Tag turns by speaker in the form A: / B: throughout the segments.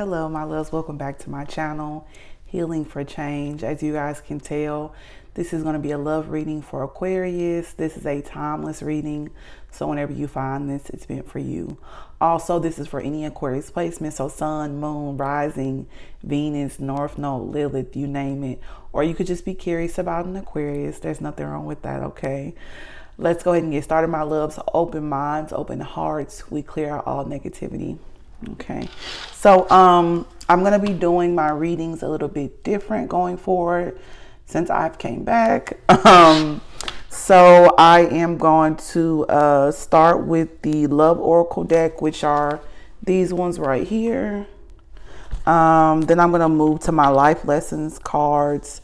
A: Hello, my loves. Welcome back to my channel, Healing for Change. As you guys can tell, this is going to be a love reading for Aquarius. This is a timeless reading. So whenever you find this, it's meant for you. Also, this is for any Aquarius placement. So sun, moon, rising, Venus, North Node, Lilith, you name it. Or you could just be curious about an Aquarius. There's nothing wrong with that, okay? Let's go ahead and get started, my loves. Open minds, open hearts. We clear out all negativity. Okay, so um, I'm gonna be doing my readings a little bit different going forward since I've came back. Um, so I am going to uh, start with the Love Oracle deck, which are these ones right here. Um, then I'm gonna move to my life lessons cards.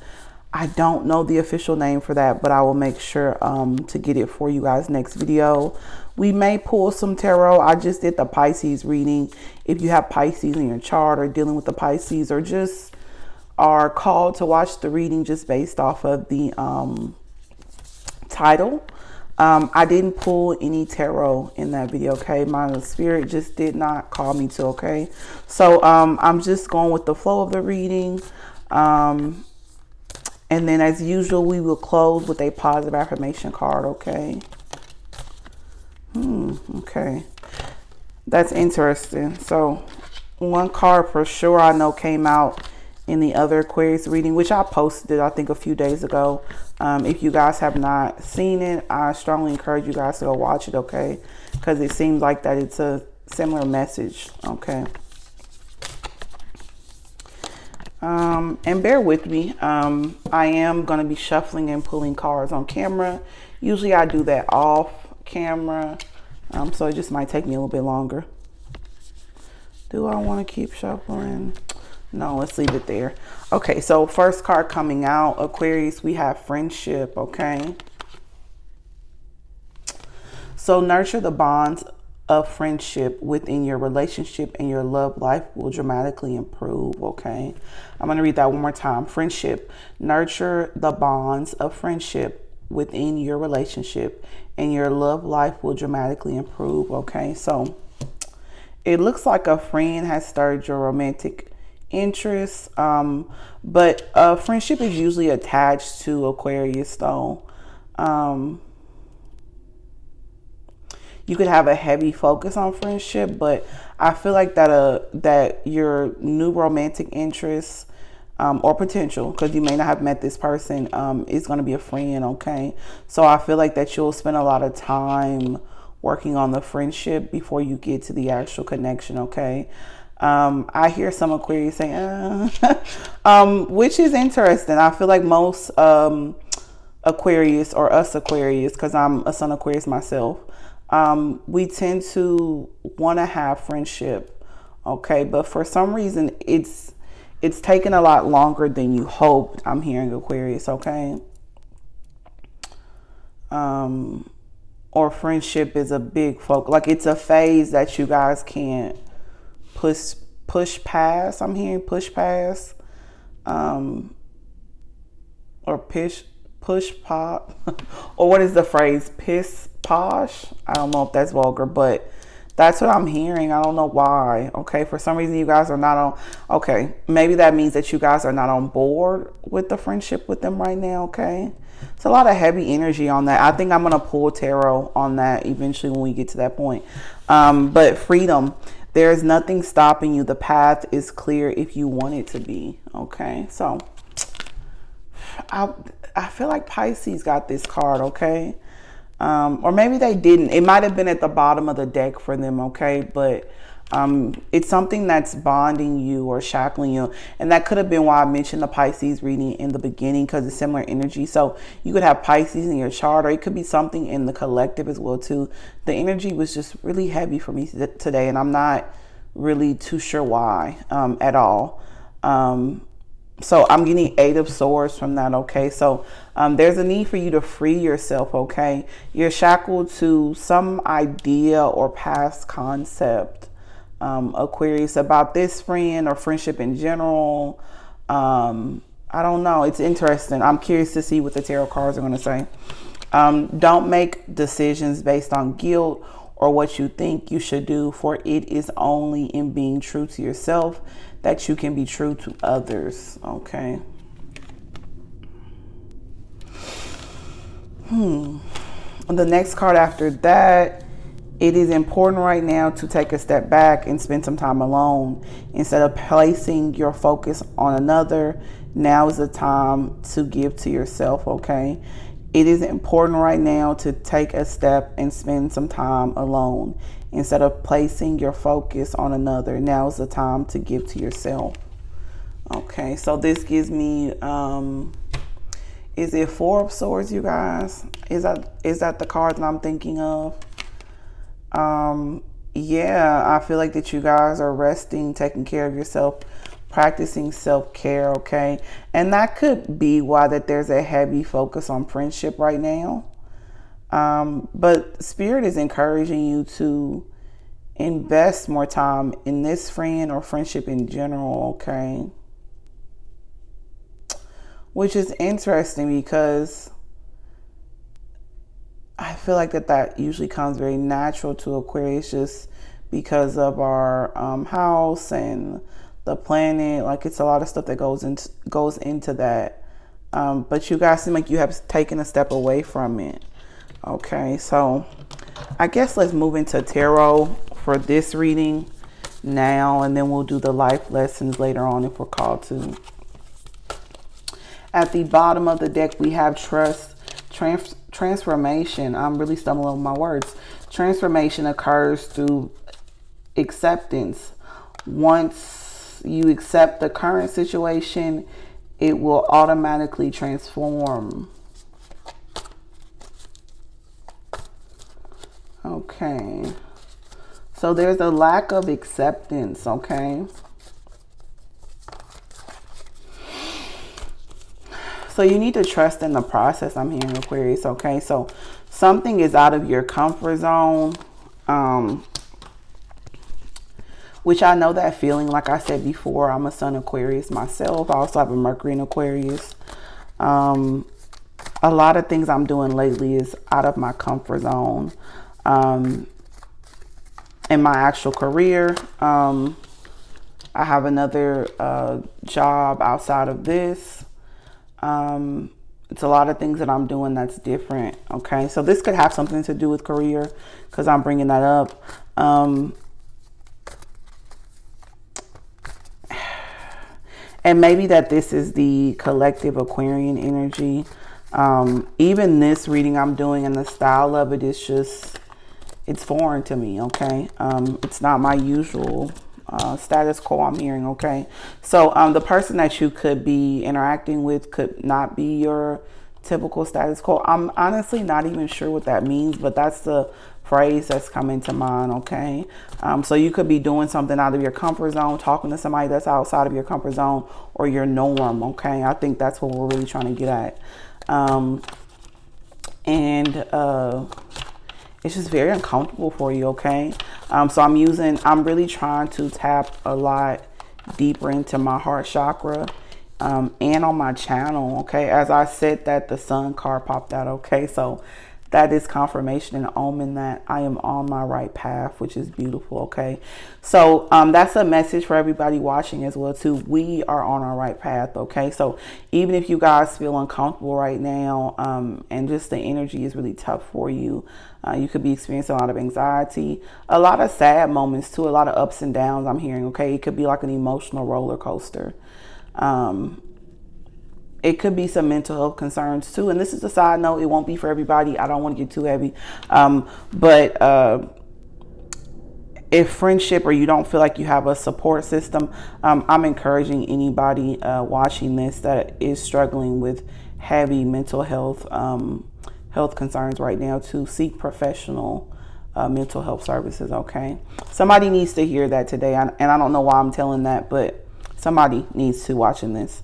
A: I don't know the official name for that, but I will make sure um, to get it for you guys next video. We may pull some tarot. I just did the Pisces reading. If you have Pisces in your chart or dealing with the Pisces or just are called to watch the reading just based off of the um, title. Um, I didn't pull any tarot in that video, okay? My spirit just did not call me to, okay? So um, I'm just going with the flow of the reading. Um, and then as usual, we will close with a positive affirmation card, okay? Hmm, okay. That's interesting. So one card for sure I know came out in the other Aquarius reading, which I posted, I think, a few days ago. Um, if you guys have not seen it, I strongly encourage you guys to go watch it, okay? Because it seems like that it's a similar message, okay? Um, and bear with me. Um, I am going to be shuffling and pulling cards on camera. Usually I do that off camera. Um, so it just might take me a little bit longer. Do I want to keep shuffling? No, let's leave it there. Okay, so first card coming out, Aquarius, we have friendship, okay? So nurture the bonds of friendship within your relationship and your love life will dramatically improve, okay? I'm going to read that one more time. Friendship. Nurture the bonds of friendship within your relationship and your love life will dramatically improve, okay? So it looks like a friend has stirred your romantic interest, um, but a friendship is usually attached to Aquarius, though. Um, you could have a heavy focus on friendship, but I feel like that uh that your new romantic interest um, or potential, because you may not have met this person, um, is going to be a friend. Okay, so I feel like that you'll spend a lot of time working on the friendship before you get to the actual connection. Okay. Um, I hear some Aquarius saying, uh, um, which is interesting. I feel like most um, Aquarius or us Aquarius, because I'm a Sun Aquarius myself, um, we tend to want to have friendship, okay? But for some reason, it's it's taken a lot longer than you hoped. I'm hearing Aquarius, okay? Um, or friendship is a big focus. Like it's a phase that you guys can't push push past. I'm hearing push past. Um, or push push pop, or what is the phrase? Piss posh. I don't know if that's vulgar, but that's what I'm hearing. I don't know why. Okay, for some reason you guys are not on. Okay, maybe that means that you guys are not on board with the friendship with them right now. Okay, it's a lot of heavy energy on that. I think I'm gonna pull tarot on that eventually when we get to that point. Um, but freedom. There is nothing stopping you. The path is clear if you want it to be. Okay, so I I feel like Pisces got this card. Okay, um, or maybe they didn't. It might have been at the bottom of the deck for them, okay? But um, it's something that's bonding you or shackling you. And that could have been why I mentioned the Pisces reading in the beginning because it's similar energy. So you could have Pisces in your chart or it could be something in the collective as well too. The energy was just really heavy for me today and I'm not really too sure why um, at all. Um, so I'm getting eight of swords from that, okay? So um, there's a need for you to free yourself, okay? You're shackled to some idea or past concept, um, Aquarius, about this friend or friendship in general. Um, I don't know. It's interesting. I'm curious to see what the tarot cards are going to say. Um, don't make decisions based on guilt or what you think you should do, for it is only in being true to yourself that you can be true to others. Okay. Hmm. The next card after that, it is important right now to take a step back and spend some time alone. Instead of placing your focus on another, now is the time to give to yourself, okay? It is important right now to take a step and spend some time alone. Instead of placing your focus on another, now is the time to give to yourself. Okay, so this gives me um is it four of swords, you guys? Is that is that the card that I'm thinking of? Um yeah, I feel like that you guys are resting, taking care of yourself practicing self-care okay and that could be why that there's a heavy focus on friendship right now um, but spirit is encouraging you to invest more time in this friend or friendship in general okay which is interesting because I feel like that that usually comes very natural to Aquarius just because of our um, house and the planet. Like it's a lot of stuff that goes into goes into that. Um, but you guys seem like you have taken a step away from it. Okay, so I guess let's move into tarot for this reading now, and then we'll do the life lessons later on if we're called to. At the bottom of the deck, we have trust, trans transformation. I'm really stumbling over my words. Transformation occurs through acceptance. Once you accept the current situation, it will automatically transform. Okay. So there's a lack of acceptance, okay? So you need to trust in the process. I'm hearing Aquarius, okay? So something is out of your comfort zone. Um, which I know that feeling. Like I said before, I'm a Sun Aquarius myself. I also have a Mercury in Aquarius. Um, a lot of things I'm doing lately is out of my comfort zone. Um, in my actual career, um, I have another uh, job outside of this. Um, it's a lot of things that I'm doing that's different. Okay, so this could have something to do with career because I'm bringing that up. Um, and maybe that this is the collective Aquarian energy. Um, even this reading I'm doing and the style of it is just, it's foreign to me, okay? Um, it's not my usual uh, status quo I'm hearing, okay? So um, the person that you could be interacting with could not be your typical status quo. I'm honestly not even sure what that means, but that's the phrase that's coming to mind, okay? Um, so you could be doing something out of your comfort zone, talking to somebody that's outside of your comfort zone or your norm, okay? I think that's what we're really trying to get at. Um, and uh, it's just very uncomfortable for you, okay? Um, so I'm using, I'm really trying to tap a lot deeper into my heart chakra um, and on my channel, okay? As I said that, the sun card popped out, okay? So that is confirmation and omen that I am on my right path, which is beautiful. Okay. So um, that's a message for everybody watching as well too. We are on our right path. Okay. So even if you guys feel uncomfortable right now um, and just the energy is really tough for you, uh, you could be experiencing a lot of anxiety, a lot of sad moments too, a lot of ups and downs I'm hearing. Okay. It could be like an emotional roller coaster. Um, it could be some mental health concerns too. And this is a side note, it won't be for everybody. I don't want to get too heavy. Um, but uh, if friendship or you don't feel like you have a support system, um, I'm encouraging anybody uh, watching this that is struggling with heavy mental health um, health concerns right now to seek professional uh, mental health services. Okay, somebody needs to hear that today, and I don't know why I'm telling that, but somebody needs to watching this.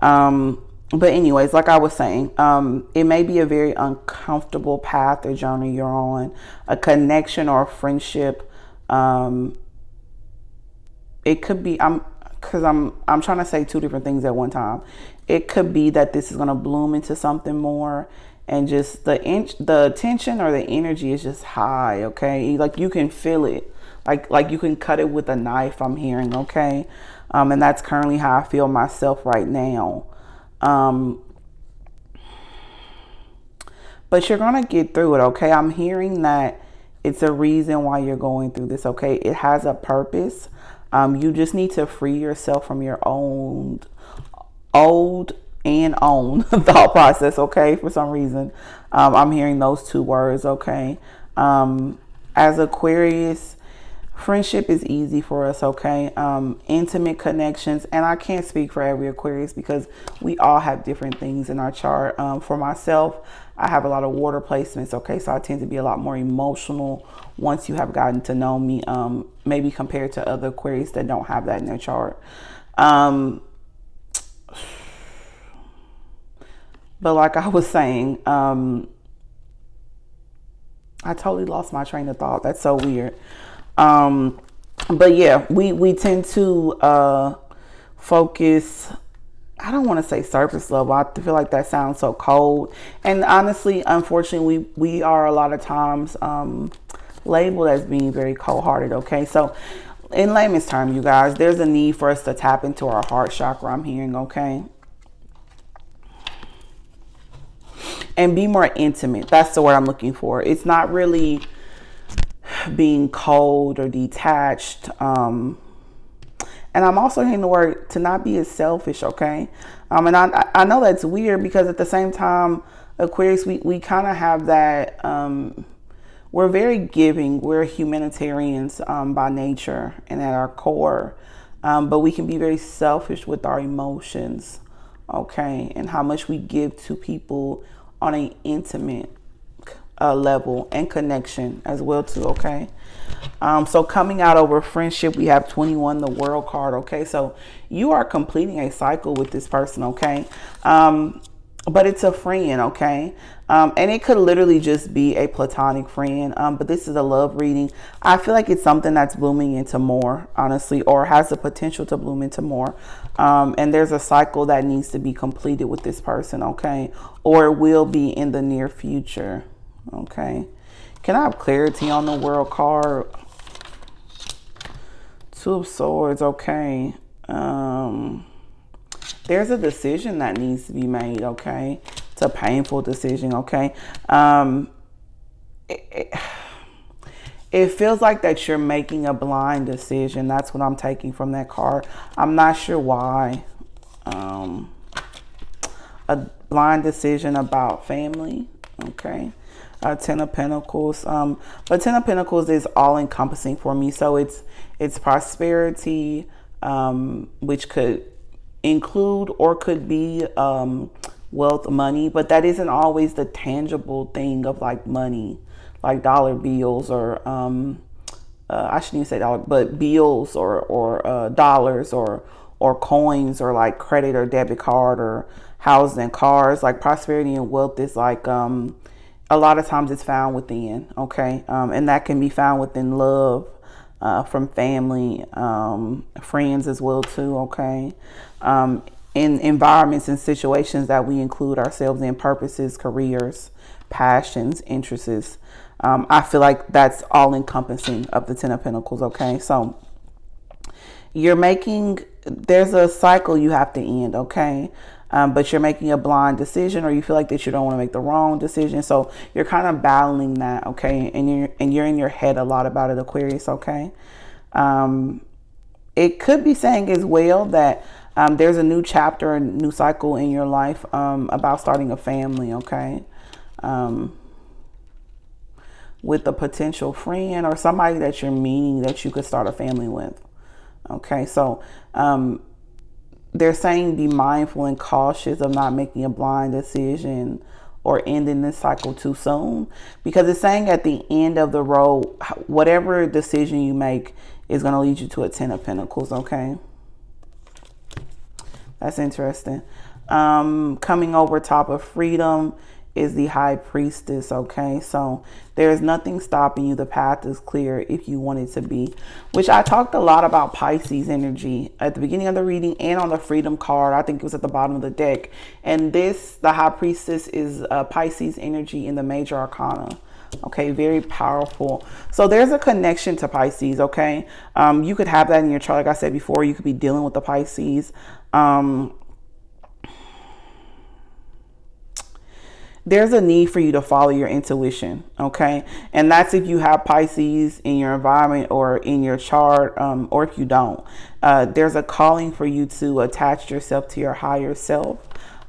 A: Um, but anyways, like I was saying, um, it may be a very uncomfortable path or journey you're on, a connection or a friendship. Um, it could be I'm because I'm I'm trying to say two different things at one time. It could be that this is going to bloom into something more, and just the inch the tension or the energy is just high okay like you can feel it like like you can cut it with a knife i'm hearing okay um, and that's currently how i feel myself right now um, but you're gonna get through it okay? I'm hearing that it's a reason why you're going through this okay? It has a purpose. Um, you just need to free yourself from your own old and own thought process okay for some reason. Um, i'm hearing those two words okay? Um, as aquarius friendship is easy for us okay? Um, intimate connections and i can't speak for every aquarius because we all have different things in our chart. Um, for myself i have a lot of water placements okay? So i tend to be a lot more emotional once you have gotten to know me um, maybe compared to other aquarius that don't have that in their chart. Um, but like i was saying um, i totally lost my train of thought. That's so weird um, but yeah, we, we tend to uh, focus I don't want to say surface level. I feel like that sounds so cold. And honestly, unfortunately, we, we are a lot of times um, labeled as being very cold hearted. Okay. So, in layman's term, you guys, there's a need for us to tap into our heart chakra. I'm hearing. Okay. And be more intimate. That's the word I'm looking for. It's not really being cold or detached. Um, and I'm also hearing the word to not be as selfish, okay? Um, and I, I know that's weird because at the same time, Aquarius, we, we kind of have that, um, we're very giving. We're humanitarians um, by nature and at our core. Um, but we can be very selfish with our emotions, okay? And how much we give to people on an intimate uh, level and connection as well too okay? Um, so coming out over friendship we have 21 the world card okay? So you are completing a cycle with this person okay? Um, but it's a friend okay? Um, and it could literally just be a platonic friend um, but this is a love reading. I feel like it's something that's blooming into more honestly or has the potential to bloom into more. Um, and there's a cycle that needs to be completed with this person okay? Or it will be in the near future Okay. Can I have clarity on the world card? Two of Swords. Okay. Um, there's a decision that needs to be made. Okay. It's a painful decision. Okay. Um, it, it, it feels like that you're making a blind decision. That's what I'm taking from that card. I'm not sure why. Um, a blind decision about family. Okay uh, Ten of Pentacles. Um, but Ten of Pentacles is all encompassing for me. So it's it's prosperity, um, which could include or could be um, wealth, money, but that isn't always the tangible thing of like money, like dollar bills or um, uh, I shouldn't even say dollar, but bills or or uh, dollars or or coins or like credit or debit card or housing cars. Like prosperity and wealth is like um a lot of times it's found within, okay? Um, and that can be found within love uh, from family, um, friends as well too, okay? Um, in environments and situations that we include ourselves in, purposes, careers, passions, interests. Um, I feel like that's all encompassing of the Ten of Pentacles, okay? So you're making, there's a cycle you have to end, okay? Um, but you're making a blind decision or you feel like that you don't want to make the wrong decision. So you're kind of battling that, okay? And you're and you're in your head a lot about it, Aquarius, okay? Um, it could be saying as well that um, there's a new chapter, a new cycle in your life um, about starting a family, okay? Um, with a potential friend or somebody that you're meeting that you could start a family with. Okay, so um, they're saying be mindful and cautious of not making a blind decision or ending this cycle too soon. Because it's saying at the end of the road whatever decision you make is going to lead you to a 10 of pentacles okay? That's interesting. Um, coming over top of freedom is the high priestess, okay? So there's nothing stopping you. The path is clear if you want it to be, which I talked a lot about Pisces energy at the beginning of the reading and on the freedom card. I think it was at the bottom of the deck. And this, the high priestess, is Pisces energy in the major arcana okay very powerful so there's a connection to pisces okay um you could have that in your chart like i said before you could be dealing with the pisces um there's a need for you to follow your intuition, okay? And that's if you have Pisces in your environment or in your chart, um, or if you don't. Uh, there's a calling for you to attach yourself to your higher self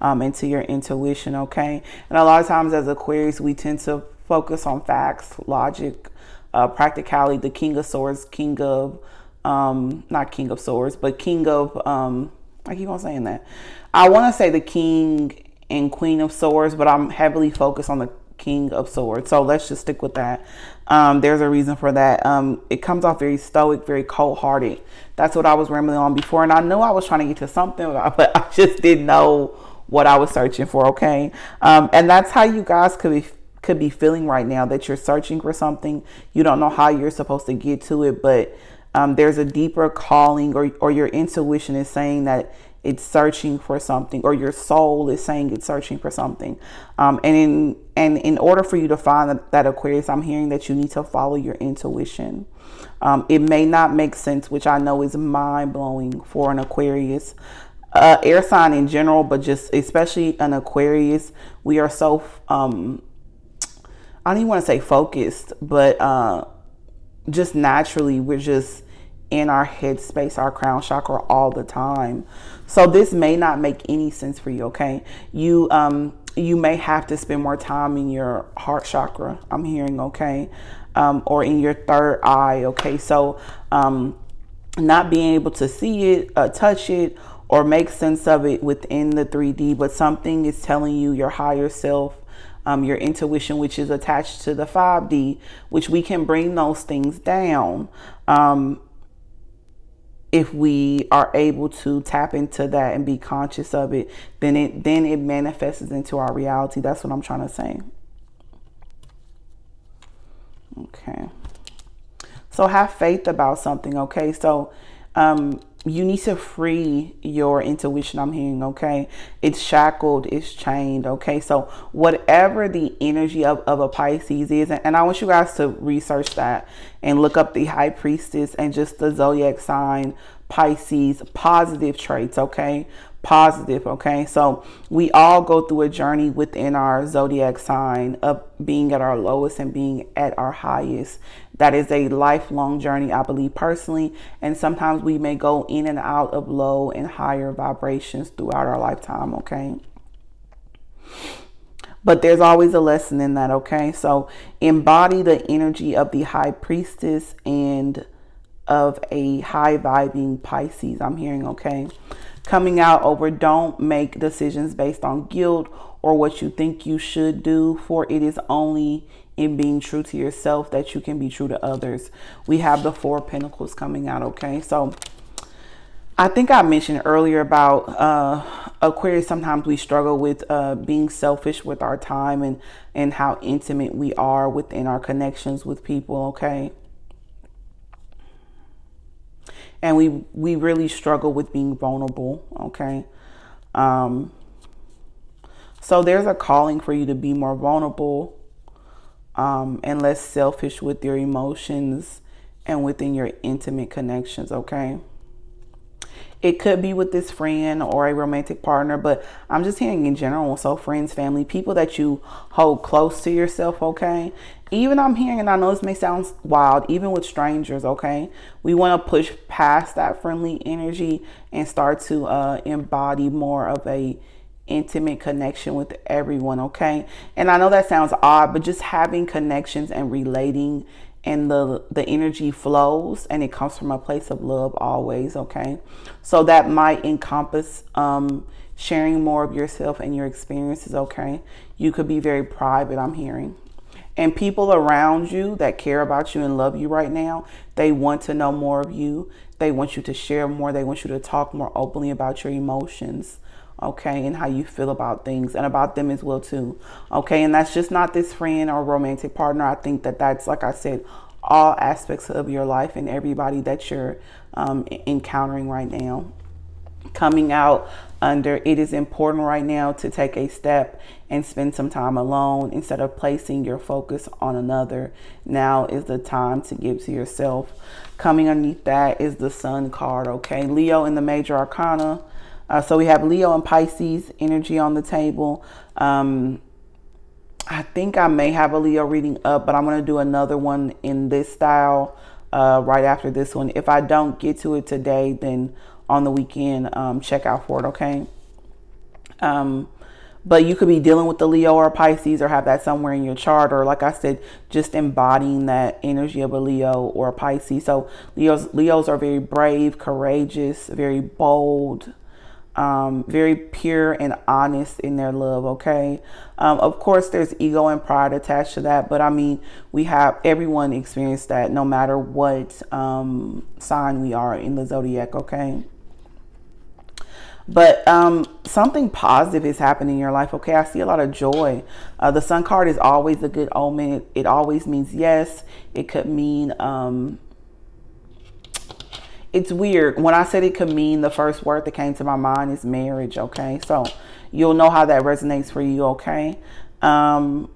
A: um, and to your intuition, okay? And a lot of times as Aquarius, we tend to focus on facts, logic, uh, practicality, the King of Swords, King of, um, not King of Swords, but King of, um, I keep on saying that. I want to say the King and Queen of Swords, but I'm heavily focused on the King of Swords. So let's just stick with that. Um, there's a reason for that. Um, it comes off very stoic, very cold-hearted. That's what I was rambling on before. And I know I was trying to get to something, but I just didn't know what I was searching for, okay? Um, and that's how you guys could be could be feeling right now that you're searching for something. You don't know how you're supposed to get to it, but um, there's a deeper calling or, or your intuition is saying that it's searching for something or your soul is saying it's searching for something. Um, and in and in order for you to find that, that, aquarius i'm hearing that you need to follow your intuition. Um, it may not make sense which i know is mind-blowing for an aquarius. Uh, air sign in general but just especially an aquarius we are so um, i don't even want to say focused but uh, just naturally we're just in our head space, our crown chakra all the time. So this may not make any sense for you, okay? You um you may have to spend more time in your heart chakra. I'm hearing, okay? Um, or in your third eye, okay? So um not being able to see it, uh, touch it, or make sense of it within the 3D, but something is telling you your higher self, um, your intuition, which is attached to the 5D, which we can bring those things down. Um, if we are able to tap into that and be conscious of it, then it then it manifests into our reality. That's what I'm trying to say. Okay. So have faith about something, okay? So um you need to free your intuition i'm hearing okay? It's shackled it's chained okay? So whatever the energy of, of a pisces is and i want you guys to research that and look up the high priestess and just the zodiac sign pisces positive traits okay? Positive okay? So we all go through a journey within our zodiac sign of being at our lowest and being at our highest that is a lifelong journey i believe personally and sometimes we may go in and out of low and higher vibrations throughout our lifetime okay? But there's always a lesson in that okay? So embody the energy of the high priestess and of a high vibing pisces i'm hearing okay? Coming out over don't make decisions based on guilt or what you think you should do, for it is only in being true to yourself that you can be true to others. We have the Four Pentacles coming out, okay? So I think I mentioned earlier about uh, Aquarius, sometimes we struggle with uh, being selfish with our time and, and how intimate we are within our connections with people, okay? and we we really struggle with being vulnerable okay um so there's a calling for you to be more vulnerable um and less selfish with your emotions and within your intimate connections okay it could be with this friend or a romantic partner, but I'm just hearing in general. So, friends, family, people that you hold close to yourself, okay? Even I'm hearing, and I know this may sound wild, even with strangers, okay? We want to push past that friendly energy and start to uh, embody more of a intimate connection with everyone, okay? And I know that sounds odd, but just having connections and relating and the the energy flows and it comes from a place of love always okay? So that might encompass um, sharing more of yourself and your experiences okay? You could be very private i'm hearing. And people around you that care about you and love you right now they want to know more of you. They want you to share more. They want you to talk more openly about your emotions okay, and how you feel about things and about them as well too, okay. And that's just not this friend or romantic partner. I think that that's like I said, all aspects of your life and everybody that you're um, encountering right now. Coming out under it is important right now to take a step and spend some time alone instead of placing your focus on another. Now is the time to give to yourself. Coming underneath that is the Sun card, okay? Leo in the major arcana. Uh, so we have Leo and Pisces energy on the table. Um, I think I may have a Leo reading up, but I'm going to do another one in this style uh, right after this one. If I don't get to it today, then on the weekend, um, check out for it, okay? Um, but you could be dealing with the Leo or Pisces or have that somewhere in your chart, or like I said, just embodying that energy of a Leo or a Pisces. So Leos, Leos are very brave, courageous, very bold, um, very pure and honest in their love. Okay. Um, of course, there's ego and pride attached to that, but I mean, we have everyone experience that no matter what um, sign we are in the zodiac. Okay. But um, something positive is happening in your life. Okay, I see a lot of joy. Uh, the sun card is always a good omen. It, it always means yes. It could mean um, it's weird. When I said it could mean the first word that came to my mind is marriage, okay? So you'll know how that resonates for you, okay? Um,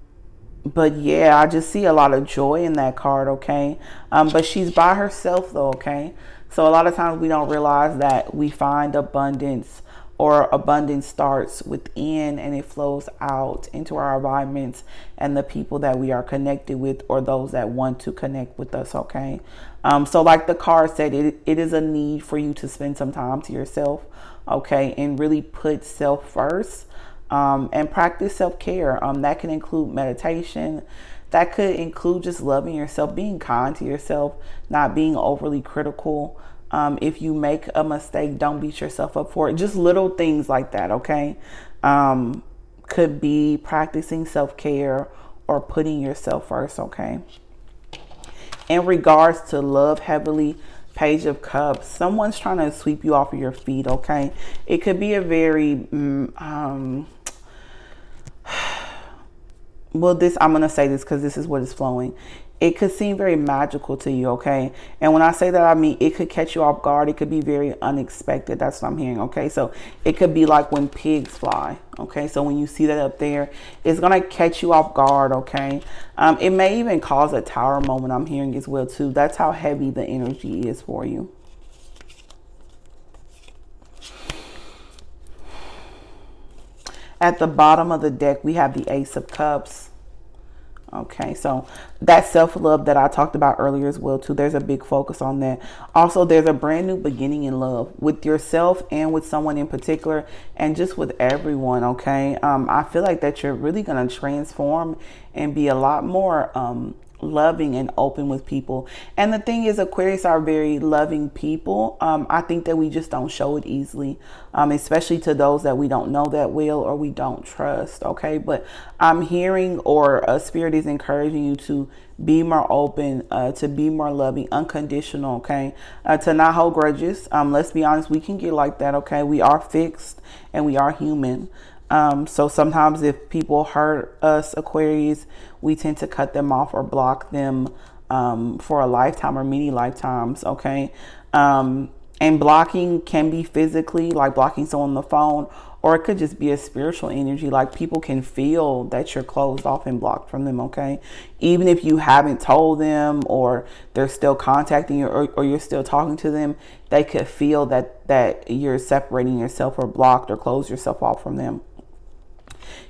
A: but yeah, I just see a lot of joy in that card, okay? Um, but she's by herself though, okay? So a lot of times we don't realize that we find abundance or abundance starts within and it flows out into our environments and the people that we are connected with or those that want to connect with us okay? Um, so like the card said it, it is a need for you to spend some time to yourself okay and really put self first um, and practice self-care. Um, that can include meditation. That could include just loving yourself being kind to yourself not being overly critical um, if you make a mistake, don't beat yourself up for it. Just little things like that, okay? Um, could be practicing self care or putting yourself first, okay? In regards to love heavily, Page of Cups, someone's trying to sweep you off of your feet, okay? It could be a very, mm, um, well, this, I'm going to say this because this is what is flowing it could seem very magical to you, okay? And when I say that, I mean it could catch you off guard. It could be very unexpected. That's what I'm hearing, okay? So it could be like when pigs fly, okay? So when you see that up there, it's going to catch you off guard, okay? Um, it may even cause a tower moment, I'm hearing as well, too. That's how heavy the energy is for you. At the bottom of the deck, we have the Ace of Cups. Okay, so that self love that I talked about earlier as well too. There's a big focus on that. Also, there's a brand new beginning in love with yourself and with someone in particular, and just with everyone. Okay, um, I feel like that you're really gonna transform and be a lot more um, loving and open with people. And the thing is, Aquarius are very loving people. Um, I think that we just don't show it easily, um, especially to those that we don't know that well or we don't trust. Okay, but I'm hearing or a spirit is encouraging you to be more open, uh, to be more loving, unconditional. Okay, uh, to not hold grudges. Um, let's be honest, we can get like that. Okay, we are fixed and we are human. Um, so sometimes if people hurt us, Aquarius, we tend to cut them off or block them um, for a lifetime or many lifetimes. Okay. Um, and blocking can be physically, like blocking someone on the phone, or it could just be a spiritual energy. Like people can feel that you're closed off and blocked from them. Okay. Even if you haven't told them or they're still contacting you or, or you're still talking to them, they could feel that, that you're separating yourself or blocked or close yourself off from them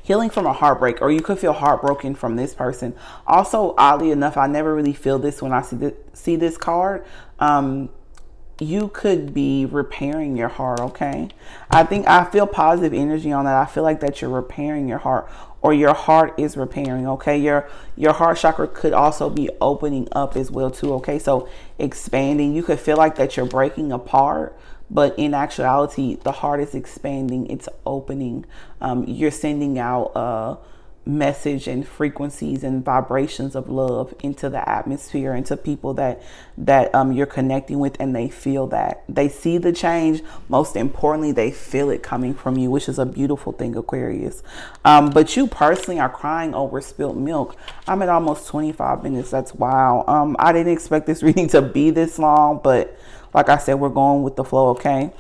A: healing from a heartbreak or you could feel heartbroken from this person. Also oddly enough i never really feel this when i see this, see this card. Um, you could be repairing your heart okay? I think i feel positive energy on that. I feel like that you're repairing your heart or your heart is repairing okay? Your your heart chakra could also be opening up as well too okay? So expanding. You could feel like that you're breaking apart but in actuality the heart is expanding it's opening. Um, you're sending out a message and frequencies and vibrations of love into the atmosphere into people that that um, you're connecting with and they feel that. They see the change. Most importantly they feel it coming from you which is a beautiful thing aquarius. Um, but you personally are crying over spilt milk. I'm at almost 25 minutes. That's wow um, i didn't expect this reading to be this long but like i said we're going with the flow okay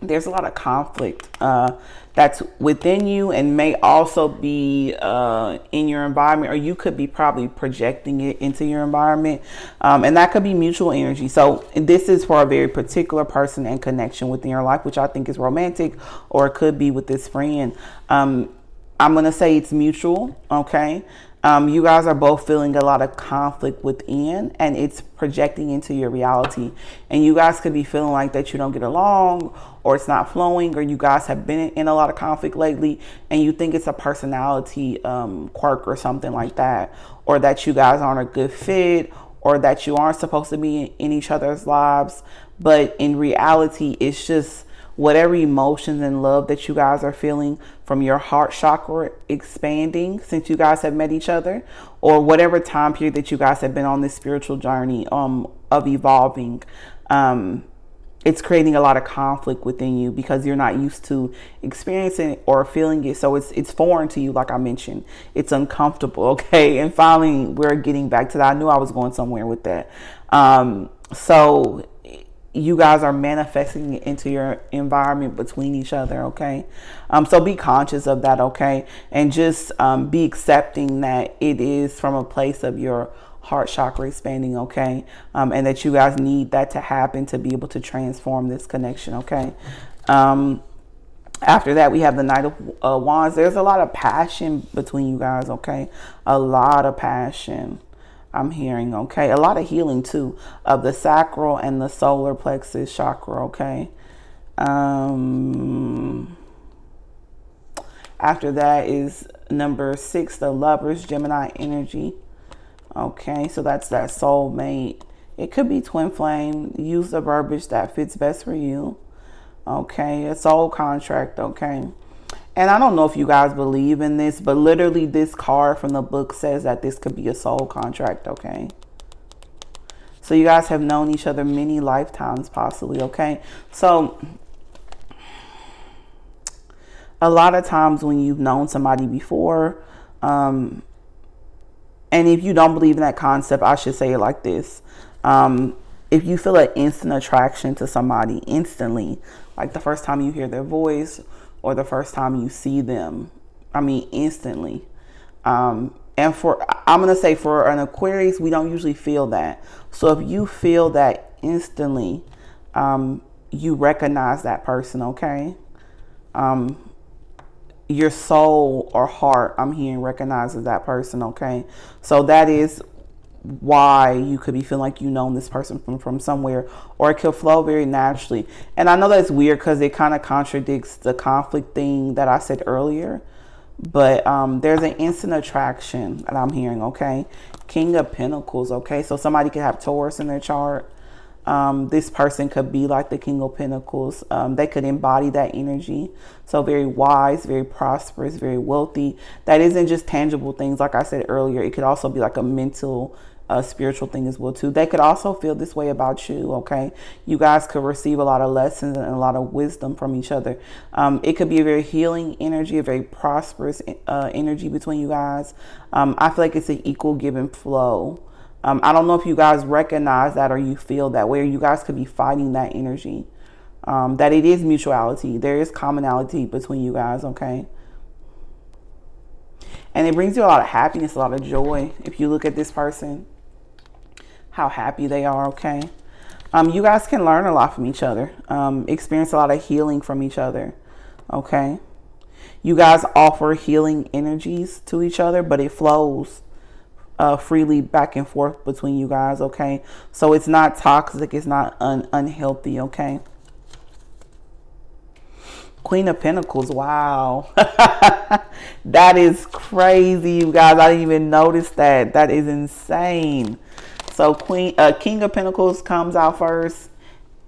A: there's a lot of conflict uh, that's within you and may also be uh, in your environment, or you could be probably projecting it into your environment. Um, and that could be mutual energy. So, this is for a very particular person and connection within your life, which I think is romantic, or it could be with this friend. Um, I'm going to say it's mutual, okay? Um, you guys are both feeling a lot of conflict within and it's projecting into your reality. And you guys could be feeling like that you don't get along or it's not flowing or you guys have been in a lot of conflict lately and you think it's a personality um, quirk or something like that. Or that you guys aren't a good fit or that you aren't supposed to be in each other's lives. But in reality, it's just whatever emotions and love that you guys are feeling from your heart chakra expanding since you guys have met each other or whatever time period that you guys have been on this spiritual journey um, of evolving um, it's creating a lot of conflict within you because you're not used to experiencing it or feeling it. So it's it's foreign to you like i mentioned. It's uncomfortable okay? And finally we're getting back to that. I knew i was going somewhere with that. Um, so you guys are manifesting it into your environment between each other okay? Um, so be conscious of that okay? And just um, be accepting that it is from a place of your heart chakra expanding okay? Um, and that you guys need that to happen to be able to transform this connection okay? Um, after that we have the knight of uh, wands. There's a lot of passion between you guys okay? A lot of passion I'm hearing, okay? A lot of healing too of the sacral and the solar plexus chakra, okay? Um, after that is number six, the lovers, Gemini energy. Okay, so that's that soulmate. It could be twin flame. Use the verbiage that fits best for you. Okay, a soul contract, okay? And I don't know if you guys believe in this, but literally this card from the book says that this could be a soul contract, okay? So you guys have known each other many lifetimes possibly, okay? So a lot of times when you've known somebody before, um, and if you don't believe in that concept, I should say it like this. Um, if you feel an instant attraction to somebody instantly, like the first time you hear their voice or the first time you see them. I mean, instantly. Um, and for, I'm going to say for an Aquarius, we don't usually feel that. So if you feel that instantly, um, you recognize that person, okay? Um, your soul or heart, I'm hearing, recognizes that person, okay? So that is why you could be feeling like you known this person from, from somewhere or it could flow very naturally. And i know that's weird because it kind of contradicts the conflict thing that i said earlier but um, there's an instant attraction that i'm hearing okay? King of pentacles okay? So somebody could have taurus in their chart um, this person could be like the King of Pentacles. Um, they could embody that energy. So very wise, very prosperous, very wealthy. That isn't just tangible things. Like I said earlier, it could also be like a mental a spiritual thing as well too. They could also feel this way about you. Okay, you guys could receive a lot of lessons and a lot of wisdom from each other. Um, it could be a very healing energy, a very prosperous uh, energy between you guys. Um, I feel like it's an equal give and flow. Um, I don't know if you guys recognize that or you feel that way. Or you guys could be fighting that energy. Um, that it is mutuality. There is commonality between you guys. Okay. And it brings you a lot of happiness, a lot of joy if you look at this person how happy they are, okay? Um, you guys can learn a lot from each other, um, experience a lot of healing from each other, okay? You guys offer healing energies to each other, but it flows uh, freely back and forth between you guys, okay? So it's not toxic, it's not un unhealthy, okay? Queen of Pentacles, wow. that is crazy, you guys. I didn't even notice that. That is insane. So Queen, uh, King of Pentacles comes out first,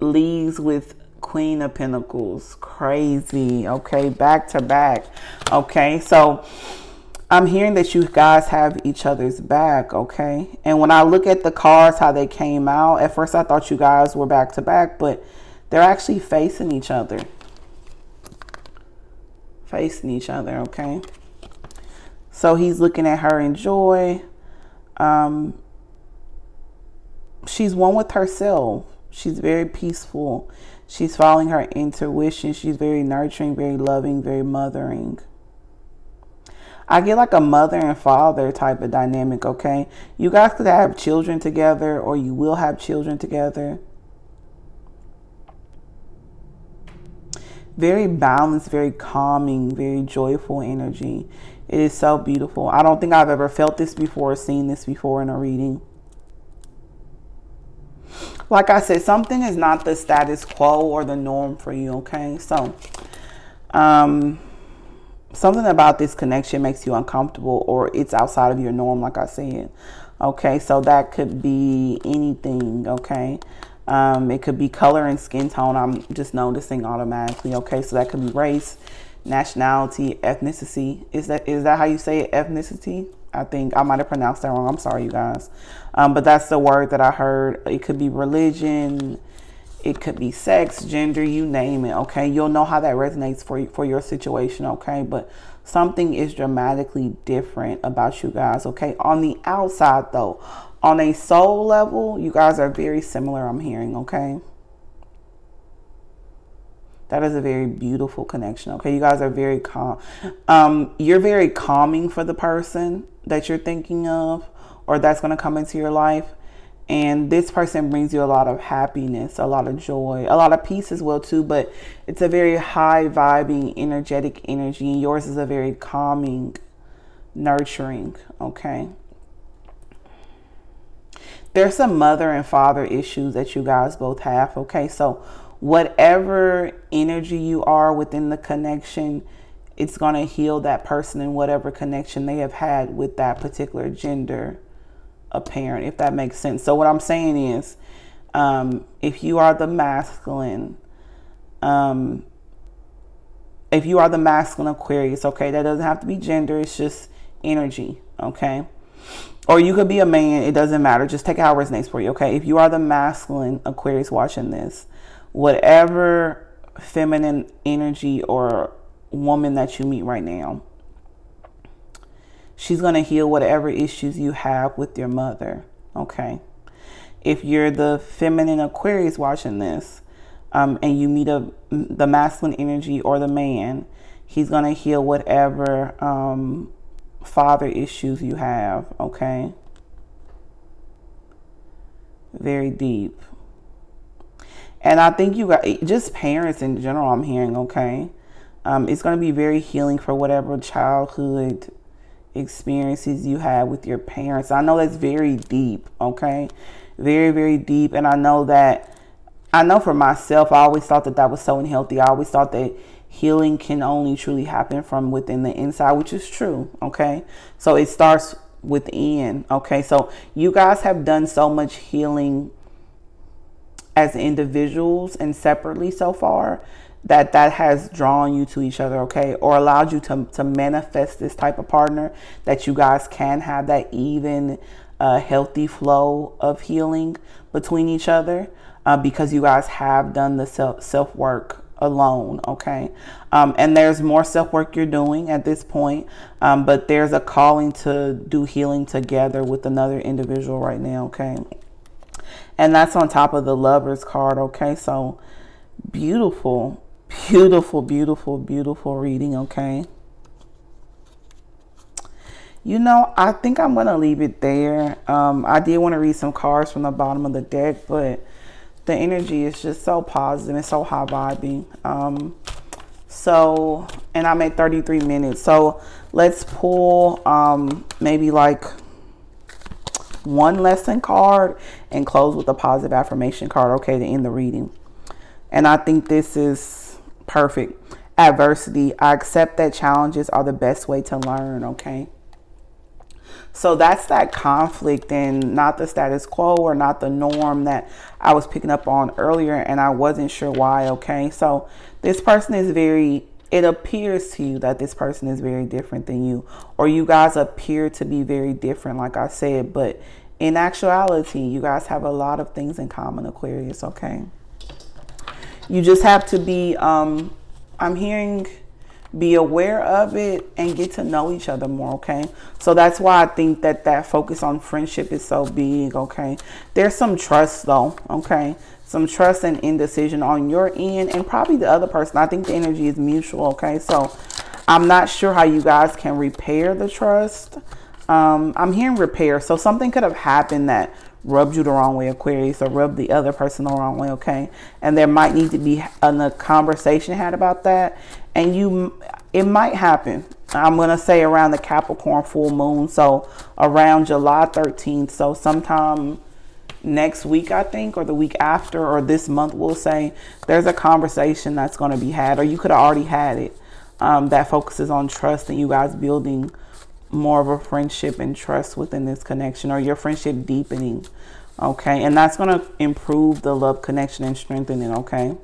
A: leaves with Queen of Pentacles. Crazy. Okay, back to back. Okay, so I'm hearing that you guys have each other's back, okay? And when I look at the cards, how they came out, at first I thought you guys were back to back, but they're actually facing each other. Facing each other, okay? So he's looking at her in joy. Um, she's one with herself. She's very peaceful. She's following her intuition. She's very nurturing, very loving, very mothering. I get like a mother and father type of dynamic, okay? You guys could have children together or you will have children together. Very balanced, very calming, very joyful energy. It is so beautiful. I don't think I've ever felt this before, or seen this before in a reading. Like I said, something is not the status quo or the norm for you, okay? So, um, something about this connection makes you uncomfortable or it's outside of your norm like i said. Okay so that could be anything okay? Um, it could be color and skin tone i'm just noticing automatically okay? So that could be race nationality ethnicity. Is that is that how you say it ethnicity? I think i might have pronounced that wrong i'm sorry you guys. Um, but that's the word that i heard. It could be religion it could be sex, gender, you name it, okay? You'll know how that resonates for, you, for your situation, okay? But something is dramatically different about you guys, okay? On the outside, though, on a soul level, you guys are very similar, I'm hearing, okay? That is a very beautiful connection, okay? You guys are very calm. Um, you're very calming for the person that you're thinking of or that's going to come into your life and this person brings you a lot of happiness a lot of joy a lot of peace as well too. But it's a very high vibing energetic energy and yours is a very calming nurturing okay? There's some mother and father issues that you guys both have okay? So whatever energy you are within the connection it's going to heal that person in whatever connection they have had with that particular gender a parent, if that makes sense. So what I'm saying is, um, if you are the masculine, um, if you are the masculine Aquarius, okay, that doesn't have to be gender, it's just energy, okay? Or you could be a man, it doesn't matter. Just take how it resonates for you, okay? If you are the masculine Aquarius watching this, whatever feminine energy or woman that you meet right now, She's going to heal whatever issues you have with your mother. Okay. If you're the feminine Aquarius watching this, um, and you meet a, the masculine energy or the man, he's going to heal whatever um, father issues you have. Okay. Very deep. And I think you got just parents in general, I'm hearing, okay? Um, it's going to be very healing for whatever childhood experiences you had with your parents. I know that's very deep, okay? Very, very deep. And I know that, I know for myself, I always thought that that was so unhealthy. I always thought that healing can only truly happen from within the inside, which is true, okay? So it starts within, okay? So you guys have done so much healing as individuals and separately so far that that has drawn you to each other okay? Or allowed you to, to manifest this type of partner that you guys can have that even uh, healthy flow of healing between each other uh, because you guys have done the self self work alone okay? Um, and there's more self work you're doing at this point um, but there's a calling to do healing together with another individual right now okay? And that's on top of the lovers card okay? So beautiful Beautiful, beautiful, beautiful reading, okay? You know, I think I'm going to leave it there. Um, I did want to read some cards from the bottom of the deck, but the energy is just so positive and so high vibing. Um, so, and I'm at 33 minutes. So let's pull um, maybe like one lesson card and close with a positive affirmation card, okay, to end the reading. And I think this is perfect. Adversity, I accept that challenges are the best way to learn, okay? So that's that conflict and not the status quo or not the norm that I was picking up on earlier and I wasn't sure why, okay? So this person is very it appears to you that this person is very different than you, or you guys appear to be very different, like I said, but in actuality, you guys have a lot of things in common, Aquarius, okay? You just have to be, um, I'm hearing, be aware of it and get to know each other more, okay? So that's why I think that that focus on friendship is so big, okay? There's some trust though, okay? some trust and indecision on your end and probably the other person. I think the energy is mutual, okay? So I'm not sure how you guys can repair the trust. Um, I'm hearing repair. So something could have happened that rubbed you the wrong way, Aquarius, or rubbed the other person the wrong way, okay? And there might need to be a conversation had about that. And you, it might happen. I'm going to say around the Capricorn full moon. So around July 13th. So sometime next week, I think, or the week after, or this month, we'll say, there's a conversation that's going to be had, or you could have already had it, um, that focuses on trust and you guys building more of a friendship and trust within this connection, or your friendship deepening. Okay, and that's going to improve the love connection and strengthen it. Okay,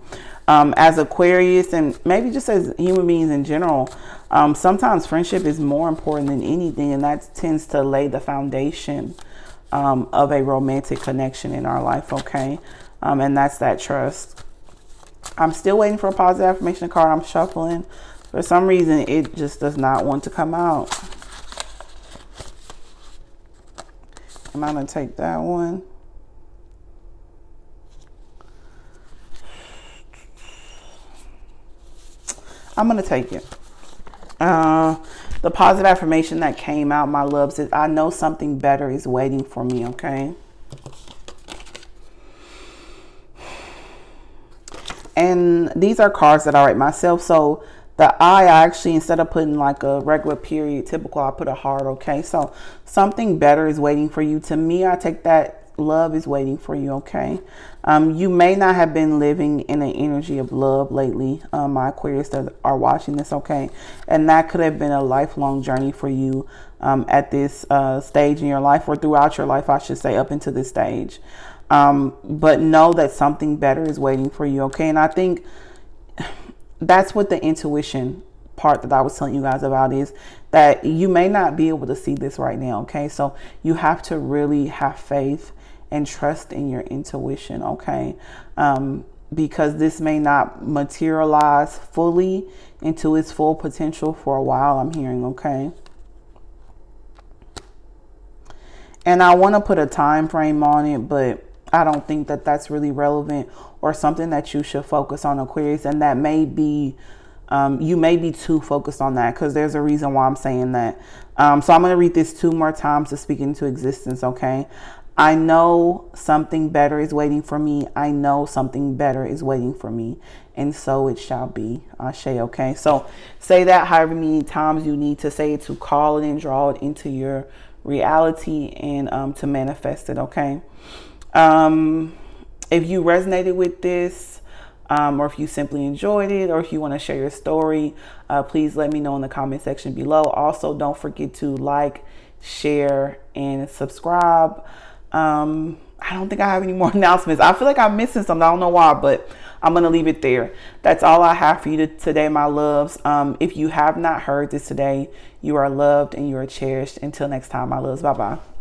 A: um, as Aquarius, and maybe just as human beings in general, um, sometimes friendship is more important than anything, and that tends to lay the foundation um, of a romantic connection in our life, okay? Um, and that's that trust. I'm still waiting for a positive affirmation card. I'm shuffling. For some reason, it just does not want to come out. I'm going to take that one. I'm going to take it. Uh, the positive affirmation that came out, my loves, is I know something better is waiting for me, okay? And these are cards that I write myself. So the I, I actually, instead of putting like a regular period, typical, I put a heart, okay? So something better is waiting for you. To me, I take that love is waiting for you, okay? Um, you may not have been living in an energy of love lately, um, my Aquarius that are watching this, okay? And that could have been a lifelong journey for you um, at this uh, stage in your life or throughout your life, I should say, up into this stage. Um, but know that something better is waiting for you, okay? And I think that's what the intuition part that I was telling you guys about is that you may not be able to see this right now, okay? So you have to really have faith and trust in your intuition, okay? Um, because this may not materialize fully into its full potential for a while, I'm hearing, okay? And I want to put a time frame on it, but I don't think that that's really relevant or something that you should focus on, Aquarius. And that may be, um, you may be too focused on that because there's a reason why I'm saying that. Um, so I'm going to read this two more times to speak into existence, okay? I know something better is waiting for me. I know something better is waiting for me. And so it shall be. Ashe, okay? So say that however many times you need to say it to call it and draw it into your reality and um, to manifest it, okay? Um, if you resonated with this, um, or if you simply enjoyed it, or if you want to share your story, uh, please let me know in the comment section below. Also, don't forget to like, share, and subscribe. Um, I don't think I have any more announcements. I feel like I'm missing something. I don't know why, but I'm going to leave it there. That's all I have for you today, my loves. Um, if you have not heard this today, you are loved and you are cherished. Until next time, my loves. Bye bye.